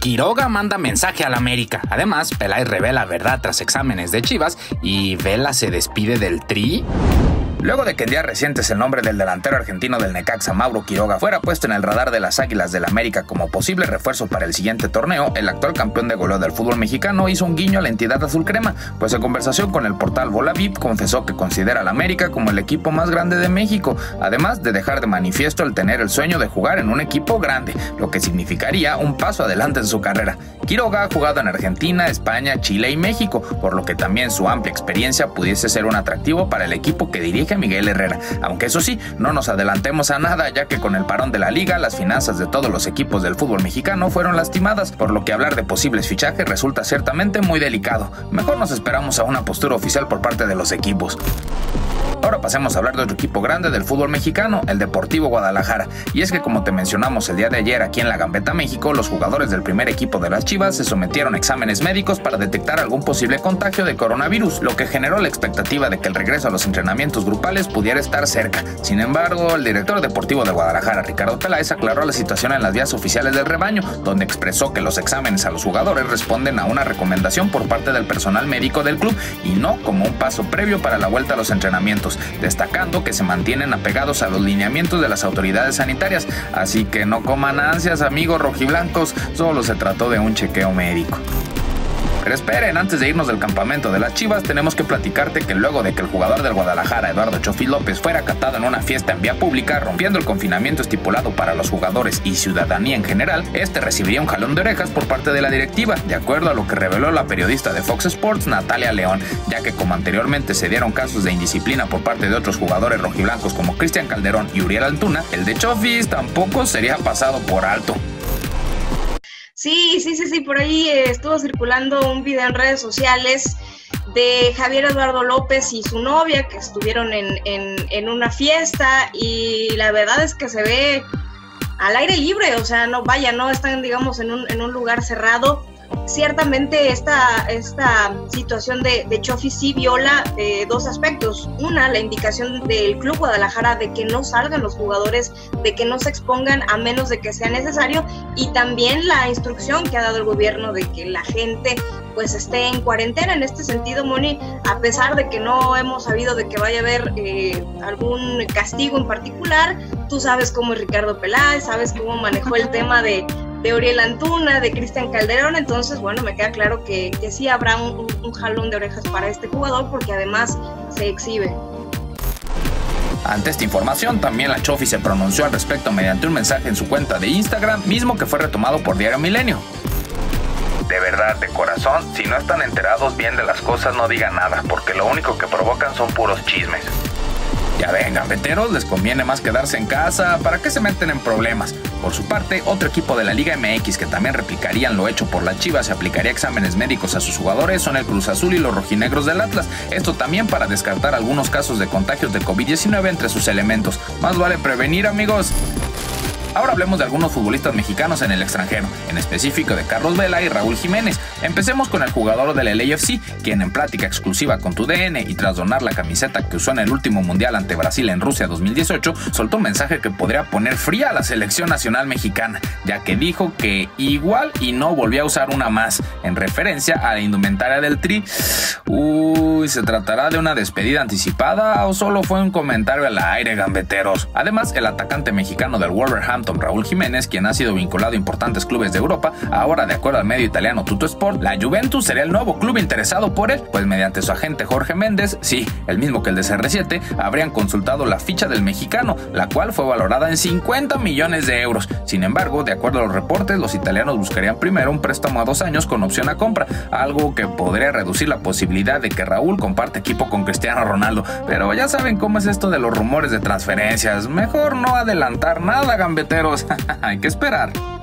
Quiroga manda mensaje al América. Además, Peláez revela verdad tras exámenes de Chivas y Vela se despide del Tri. Luego de que en días recientes el nombre del delantero argentino del Necaxa, Mauro Quiroga, fuera puesto en el radar de las Águilas del América como posible refuerzo para el siguiente torneo, el actual campeón de goleo del fútbol mexicano hizo un guiño a la entidad azul crema, pues en conversación con el portal Volavip confesó que considera al América como el equipo más grande de México, además de dejar de manifiesto el tener el sueño de jugar en un equipo grande, lo que significaría un paso adelante en su carrera. Quiroga ha jugado en Argentina, España, Chile y México, por lo que también su amplia experiencia pudiese ser un atractivo para el equipo que dirige Miguel Herrera. Aunque eso sí, no nos adelantemos a nada, ya que con el parón de la liga, las finanzas de todos los equipos del fútbol mexicano fueron lastimadas, por lo que hablar de posibles fichajes resulta ciertamente muy delicado. Mejor nos esperamos a una postura oficial por parte de los equipos. Ahora pasemos a hablar de otro equipo grande del fútbol mexicano, el Deportivo Guadalajara. Y es que como te mencionamos el día de ayer aquí en la Gambeta México, los jugadores del primer equipo de las Chivas se sometieron a exámenes médicos para detectar algún posible contagio de coronavirus, lo que generó la expectativa de que el regreso a los entrenamientos grupales pudiera estar cerca. Sin embargo, el director deportivo de Guadalajara, Ricardo Peláez, aclaró la situación en las vías oficiales del rebaño, donde expresó que los exámenes a los jugadores responden a una recomendación por parte del personal médico del club y no como un paso previo para la vuelta a los entrenamientos destacando que se mantienen apegados a los lineamientos de las autoridades sanitarias, así que no coman ansias amigos rojiblancos, solo se trató de un chequeo médico. Pero esperen, antes de irnos del campamento de las Chivas, tenemos que platicarte que luego de que el jugador del Guadalajara, Eduardo Chofi López, fuera catado en una fiesta en vía pública, rompiendo el confinamiento estipulado para los jugadores y ciudadanía en general, este recibiría un jalón de orejas por parte de la directiva, de acuerdo a lo que reveló la periodista de Fox Sports, Natalia León, ya que como anteriormente se dieron casos de indisciplina por parte de otros jugadores rojiblancos como Cristian Calderón y Uriel Altuna, el de Chofis tampoco sería pasado por alto. Sí, sí, sí, sí, por ahí eh, estuvo circulando un video en redes sociales de Javier Eduardo López y su novia que estuvieron en, en, una fiesta y la verdad es que se ve al aire libre, o sea, no vaya, no están, digamos, en un, en un lugar cerrado ciertamente esta, esta situación de, de Chofi sí viola eh, dos aspectos. Una, la indicación del Club Guadalajara de que no salgan los jugadores, de que no se expongan a menos de que sea necesario, y también la instrucción que ha dado el gobierno de que la gente pues esté en cuarentena. En este sentido, Moni, a pesar de que no hemos sabido de que vaya a haber eh, algún castigo en particular, tú sabes cómo es Ricardo Peláez, sabes cómo manejó el tema de de Uriel Antuna, de Cristian Calderón, entonces bueno, me queda claro que, que sí habrá un, jalón de orejas para este jugador porque además se exhibe. Ante esta información, también la Chofi se pronunció al respecto mediante un mensaje en su cuenta de Instagram, mismo que fue retomado por Diario Milenio. De verdad, de corazón, si no están enterados bien de las cosas, no digan nada, porque lo único que provocan son puros chismes. Ya vengan, veteros, les conviene más quedarse en casa, ¿para qué se meten en problemas? Por su parte, otro equipo de la Liga MX que también replicarían lo hecho por las Chivas y aplicaría exámenes médicos a sus jugadores son el Cruz Azul y los rojinegros del Atlas. Esto también para descartar algunos casos de contagios de COVID-19 entre sus elementos. Más vale prevenir, amigos. Ahora hablemos de algunos futbolistas mexicanos en el extranjero, en específico de Carlos Vela y Raúl Jiménez. Empecemos con el jugador del LAFC, quien en plática exclusiva con tu DN y tras donar la camiseta que usó en el último mundial ante Brasil en Rusia 2018, soltó un mensaje que podría poner fría a la selección nacional mexicana, ya que dijo que igual y no volvió a usar una más, en referencia a la indumentaria del Tri. Uy, ¿se tratará de una despedida anticipada o solo fue un comentario al aire, gambeteros? Además, el atacante mexicano del Wolverhampton Raúl Jiménez, quien ha sido vinculado a importantes clubes de Europa, ahora de acuerdo al medio italiano Tutto Sport, la Juventus sería el nuevo club interesado por él, pues mediante su agente Jorge Méndez, sí, el mismo que el de CR7, habrían consultado la ficha del mexicano, la cual fue valorada en 50 millones de euros. Sin embargo, de acuerdo a los reportes, los italianos buscarían primero un préstamo a dos años con opción a compra, algo que podría reducir la posibilidad de que Comparte equipo con Cristiano Ronaldo. Pero ya saben cómo es esto de los rumores de transferencias, mejor no adelantar nada, gambeteros. Hay que esperar.